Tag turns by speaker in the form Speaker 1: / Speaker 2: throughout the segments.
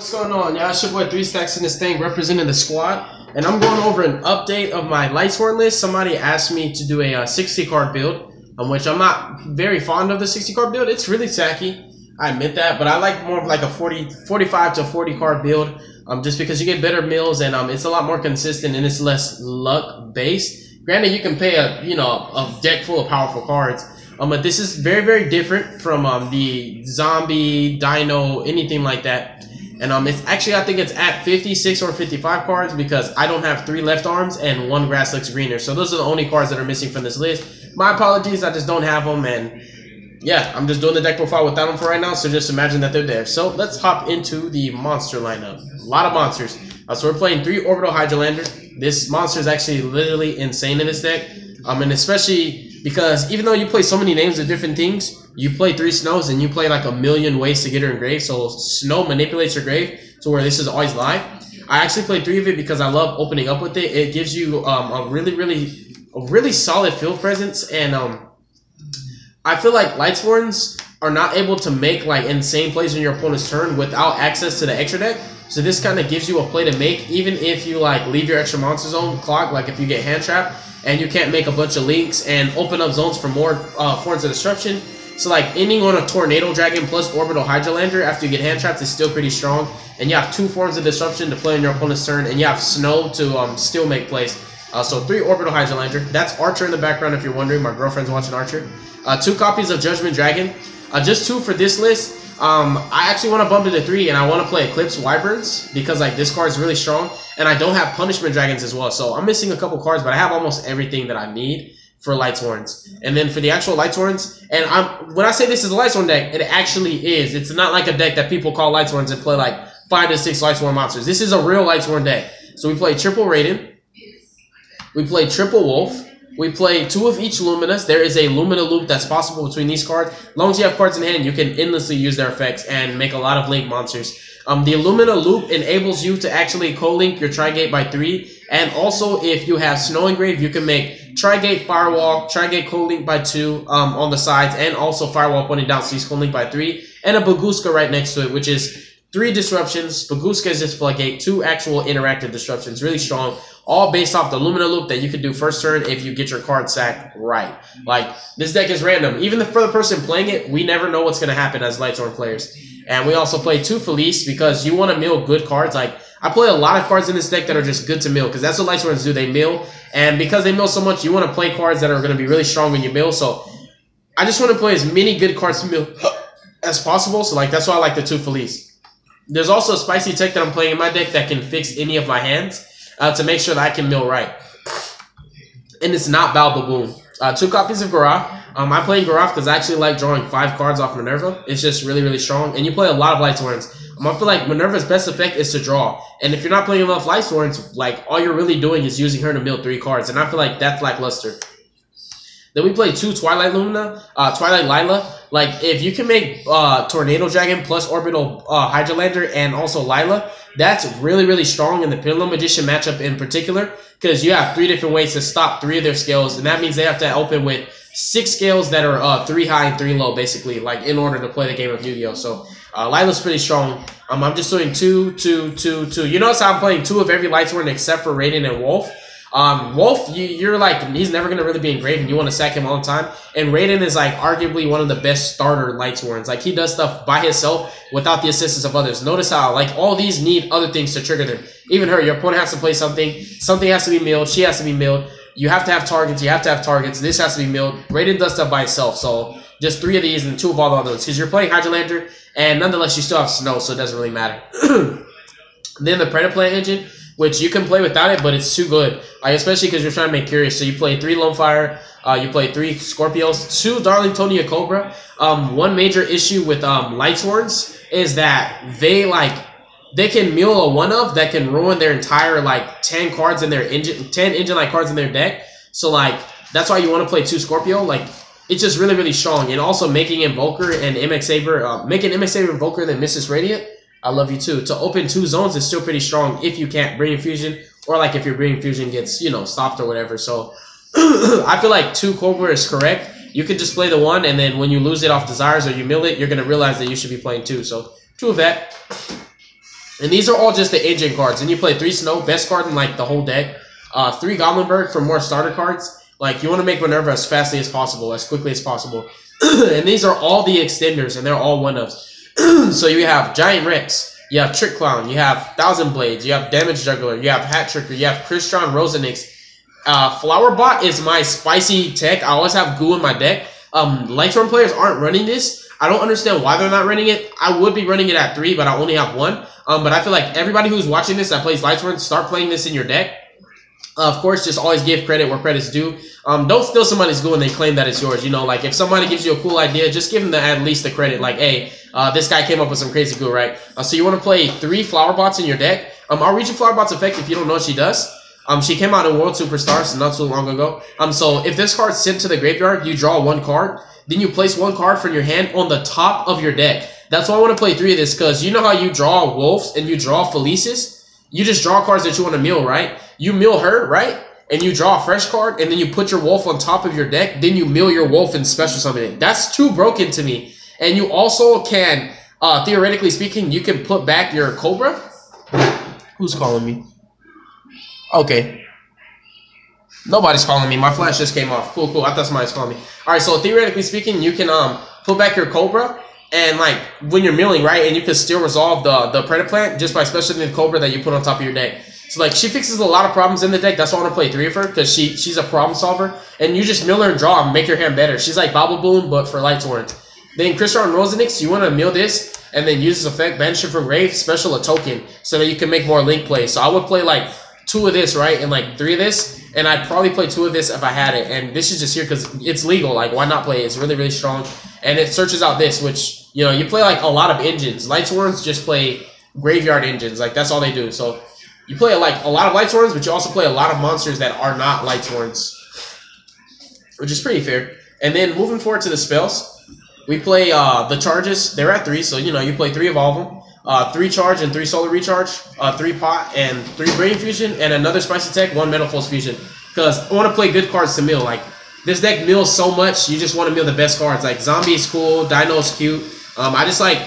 Speaker 1: What's going on, y'all? It's your boy Three Stacks in this thing representing the squad, and I'm going over an update of my Lightsworn list. Somebody asked me to do a uh, 60 card build, on which I'm not very fond of the 60 card build. It's really tacky, I admit that, but I like more of like a 40, 45 to 40 card build, um, just because you get better mills and um, it's a lot more consistent and it's less luck based. Granted, you can pay a you know a deck full of powerful cards, um, but this is very very different from um the zombie, dino, anything like that. And um, it's actually I think it's at 56 or 55 cards because I don't have three left arms and one grass looks greener. So those are the only cards that are missing from this list. My apologies, I just don't have them, and yeah, I'm just doing the deck profile without them for right now. So just imagine that they're there. So let's hop into the monster lineup. A lot of monsters. Uh, so we're playing three Orbital Hydralander. This monster is actually literally insane in this deck. Um, and especially because even though you play so many names of different things, you play three snows and you play like a million ways to get her in grave. So snow manipulates your grave to where this is always live. I actually play three of it because I love opening up with it. It gives you um, a really, really, a really solid field presence, and um, I feel like Lightsworns are not able to make like insane plays in your opponent's turn without access to the extra deck. So this kind of gives you a play to make, even if you like leave your extra monster zone clock. Like if you get hand trapped, and you can't make a bunch of links and open up zones for more uh, forms of disruption. So like ending on a Tornado Dragon plus Orbital Hydralander after you get hand trapped is still pretty strong. And you have two forms of disruption to play on your opponent's turn, and you have Snow to um, still make plays. Uh, so three Orbital Hydralander. That's Archer in the background if you're wondering. My girlfriend's watching Archer. Uh, two copies of Judgment Dragon. Uh, just two for this list. Um, I actually want to bump it to three, and I want to play Eclipse Wyverns because like this card is really strong, and I don't have Punishment Dragons as well, so I'm missing a couple cards, but I have almost everything that I need for Lightsworns. And then for the actual Lightsworns, and I'm when I say this is a Lightsworn deck, it actually is. It's not like a deck that people call Lightsworns and play like five to six Lightsworn monsters. This is a real Lightsworn deck. So we play triple Raiden, we play triple Wulf, we play two of each Luminous. There is a Lumina loop that's possible between these cards. As long as you have cards in hand, you can endlessly use their effects and make a lot of Link monsters. Um, the Illumina loop enables you to actually co-link your Trigate by three. And also, if you have Snow Engrave, you can make Trigate Firewall, Trigate co-link by two um, on the sides, and also Firewall pointing down, so he's co-link by three. And a Bagooska right next to it, which is three disruptions. Bagooska is just Floodgate, two actual interactive disruptions, really strong all based off the Lumina loop that you can do first turn if you get your card sack right. Like, this deck is random. Even for the person playing it, we never know what's going to happen as Lightsworn players. And we also play two Felis because you want to mill good cards. Like, I play a lot of cards in this deck that are just good to mill because that's what Lightsworns do. They mill. And because they mill so much, you want to play cards that are going to be really strong when you mill. So, I just want to play as many good cards to mill as possible. So, like, that's why I like the two Felis. There's also a spicy tech that I'm playing in my deck that can fix any of my hands uh, to make sure that I can mill right. And it's not Balbaboon. Uh, two copies of Garoth. Um, I play Garoth because I actually like drawing five cards off Minerva. It's just really, really strong. And you play a lot of Lightsworns. Um, I feel like Minerva's best effect is to draw. And if you're not playing enough Lightsworns, like, all you're really doing is using her to mill three cards. And I feel like that's lackluster. Then we play two Twilight Lumina, uh, Twilight Lyla. Like, if you can make uh, Tornado Dragon plus Orbital uh, Hydralander and also Lyla, that's really, really strong in the Pendulum Magician matchup in particular, because you have three different ways to stop three of their scales, and that means they have to open with six scales that are uh, three high and three low, basically, like in order to play the game of Yu-Gi-Oh! So uh, Lyla's pretty strong. Um, I'm just doing two, two, two, two. You notice how I'm playing two of every Lightsworn except for Raiden and Wulf. Um, Wulf, you, are like he's never gonna really be engraved, and you want to sack him all the time. And Raiden is like arguably one of the best starter Lightsworns. Like he does stuff by himself without the assistance of others. Notice how like all these need other things to trigger them. Even her, your opponent has to play something. Something has to be milled. She has to be milled. You have to have targets. You have to have targets. This has to be milled. Raiden does stuff by itself. So just three of these and two of all the others because you're playing Hydralander, and nonetheless you still have snow, so it doesn't really matter. then the Predaplant engine which you can play without it, but it's too good. Like, especially because you're trying to make curious. So you play three Lonefire, uh, you play three Scorpios, two Darling Darlingtonia Cobra. Um, one major issue with um, Lightsworns is that they like they can mill a one of that can ruin their entire like ten cards in their engine, ten engine like cards in their deck. So like that's why you want to play two Scorpio. Like it's just really really strong, and also making Invoker and MX Saber, uh, making MX Saber Invoker than Missus Radiant I love you too. To open two zones is still pretty strong if you can't bring fusion or like if your bring fusion gets, you know, stopped or whatever. So I feel like two Cobra is correct. You can just play the one and then when you lose it off desires or you mill it, you're gonna realize that you should be playing two. So two of that. And these are all just the engine cards. And you play three Snow, best card in like the whole deck. Uh, three Goblin Bird for more starter cards. Like you want to make Minerva as fastly as possible, as quickly as possible. and these are all the extenders, and they're all one ofs. so you have Giant Rex, you have Trick Clown, you have Thousand Blades, you have Damage Juggler, you have Hat Tricker, you have Crystron Rosenix. Uh, Flower Bot is my spicy tech. I always have goo in my deck. Um, Lightsworn players aren't running this. I don't understand why they're not running it. I would be running it at three, but I only have one. Um, but I feel like everybody who's watching this that plays Lightsworn, start playing this in your deck. Uh, of course, just always give credit where credit's due. Um, don't steal somebody's goo and they claim that it's yours. You know, like if somebody gives you a cool idea, just give them the, at least the credit. Like, hey, uh, this guy came up with some crazy goo, right? Uh, so you want to play three flower bots in your deck. Um, I'll read you flower bots effect if you don't know what she does. Um, she came out in World Superstars not too long ago. Um, so if this card's sent to the graveyard, you draw one card. Then you place one card from your hand on the top of your deck. That's why I want to play three of this, because you know how you draw wolves and you draw Felices? You just draw cards that you want to mill, right? You mill her, right? And you draw a fresh card, and then you put your wolf on top of your deck, then you mill your wolf and special summon it. That's too broken to me. And you also can, uh, theoretically speaking, you can put back your Cobra. Who's calling me? Okay. Nobody's calling me. My flash just came off. Cool, cool. I thought somebody's calling me. All right, so theoretically speaking, you can um put back your Cobra, and like when you're milling, right, and you can still resolve the the predator Predaplant just by specializing the Cobra that you put on top of your deck. So like she fixes a lot of problems in the deck. That's why I want to play three of her because she she's a problem solver, and you just mill her and draw and make your hand better. She's like Bobble Boom, but for Lightsworn. Then Crystron Rosenix, you want to mill this and then use this effect, banish it from grave, special a token, so that you can make more link plays. So I would play like two of this, right, and like three of this, and I'd probably play two of this if I had it. And this is just here because it's legal. Like, why not play? It's really, really strong. And it searches out this, which, you know, you play like a lot of engines. Lightsworns just play graveyard engines. Like, that's all they do. So you play like a lot of Lightsworns, but you also play a lot of monsters that are not Lightsworns, which is pretty fair. And then moving forward to the spells, we play uh, the charges. They're at three, so, you know, you play three of all of them uh, three charge and three solar recharge, uh, three pot and three brain fusion, and another spicy tech, one Metalfoes Fusion. Because I want to play good cards to mill. Like this deck mills so much, you just want to mill the best cards. Like zombie is cool, dino is cute. Um, I just like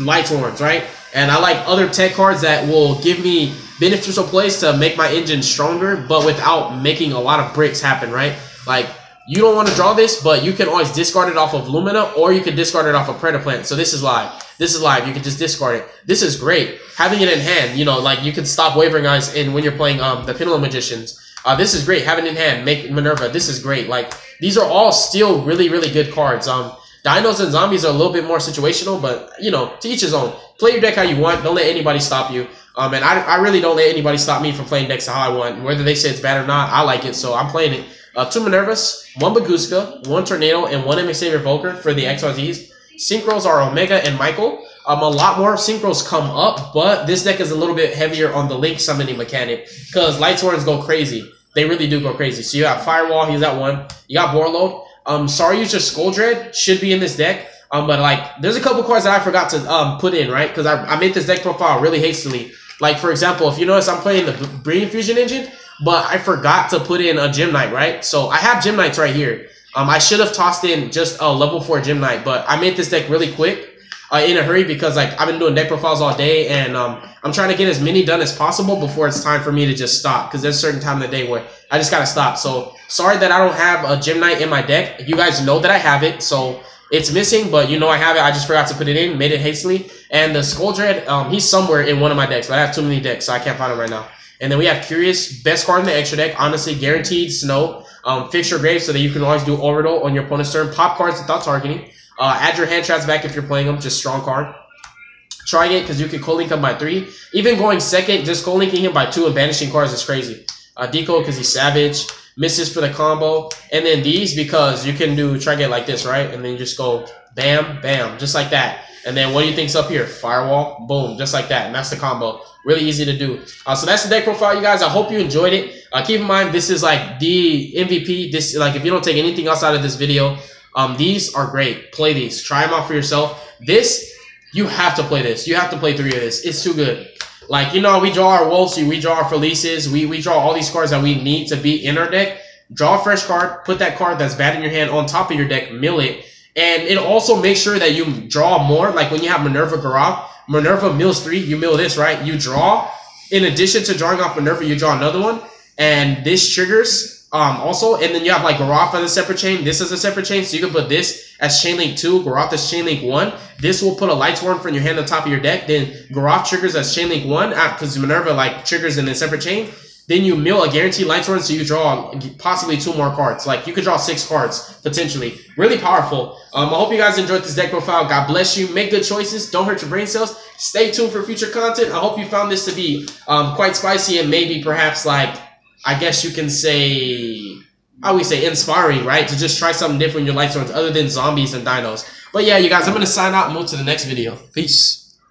Speaker 1: light Lightsworns, right? And I like other tech cards that will give me beneficial plays to make my engine stronger, but without making a lot of bricks happen, right? Like you don't want to draw this, but you can always discard it off of Lumina, or you can discard it off of Predaplant. So this is live. This is live. You can just discard it. This is great. Having it in hand, you know, like you can stop wavering eyes in when you're playing um the Pendulum Magicians. Uh, this is great. Having it in hand, make Minerva. This is great. Like these are all still really, really good cards. Um, Dinos and Zombies are a little bit more situational, but you know, to each his own. Play your deck how you want. Don't let anybody stop you. Um, and I, I really don't let anybody stop me from playing decks how I want. Whether they say it's bad or not, I like it, so I'm playing it. Uh, two Minervas, one Bagooska, one Tornado, and one Savior Volker for the XYZs. Synchros are Omega and Michael. Um, a lot more synchros come up, but this deck is a little bit heavier on the link summoning mechanic because Light Lightsworns go crazy. They really do go crazy. So you have Firewall, he's at one. You got Borreload. Um, Saryuja Skull Dread should be in this deck. Um, but like, there's a couple cards that I forgot to um put in right because I, I made this deck profile really hastily. Like for example, if you notice, I'm playing the Brain Fusion engine but I forgot to put in a Gem Knight, right? So I have Gem Knights right here. Um, I should have tossed in just a level 4 Gem Knight, but I made this deck really quick uh, in a hurry because like I've been doing deck profiles all day and um, I'm trying to get as many done as possible before it's time for me to just stop because there's a certain time of the day where I just gotta stop. So sorry that I don't have a Gem Knight in my deck. You guys know that I have it, so it's missing, but you know I have it. I just forgot to put it in, made it hastily. And the Skull Dread, um, he's somewhere in one of my decks, but I have too many decks, so I can't find him right now. And then we have Curious, best card in the extra deck. Honestly, guaranteed snow. Um, fix your grave so that you can always do orbital on your opponent's turn. Pop cards without targeting. Uh, add your hand traps back if you're playing them. Just strong card. Trying it because you can co-link him by three. Even going second, just co-linking him by two and banishing cards is crazy. Uh, Deco because he's savage. Missus for the combo. And then these because you can do Trigate like this, right? And then just go bam, bam, just like that. And then what do you think's up here? Firewall, boom, just like that. And that's the combo. Really easy to do. Uh, so that's the deck profile, you guys. I hope you enjoyed it. Uh, keep in mind, this is like the MVP. This like if you don't take anything else out of this video, um, these are great. Play these. Try them out for yourself. This, you have to play this. You have to play three of this. It's too good. Like, you know, we draw our Wolves, we draw our Felices, we, we draw all these cards that we need to be in our deck. Draw a fresh card, put that card that's bad in your hand on top of your deck, mill it, And it also makes sure that you draw more. Like when you have Minerva Garoth, Minerva mills three, you mill this, right? You draw. In addition to drawing off Minerva, you draw another one. And this triggers um, also. And then you have like Garoth as a separate chain. This is a separate chain. So you can put this as chain link 2, Garoth as chain link 1. This will put a Lightsworn from your hand on top of your deck. Then Garoth triggers as chain link 1 because Minerva like triggers in a separate chain. Then you mill a guaranteed Lightsworn, so you draw possibly two more cards. Like you could draw six cards potentially. Really powerful. Um, I hope you guys enjoyed this deck profile. God bless you. Make good choices. Don't hurt your brain cells. Stay tuned for future content. I hope you found this to be um, quite spicy and maybe perhaps like I guess you can say I we say inspiring, right? To just try something different in your Lightsworns other than zombies and dinos. But yeah, you guys, I'm gonna sign out and move to the next video. Peace.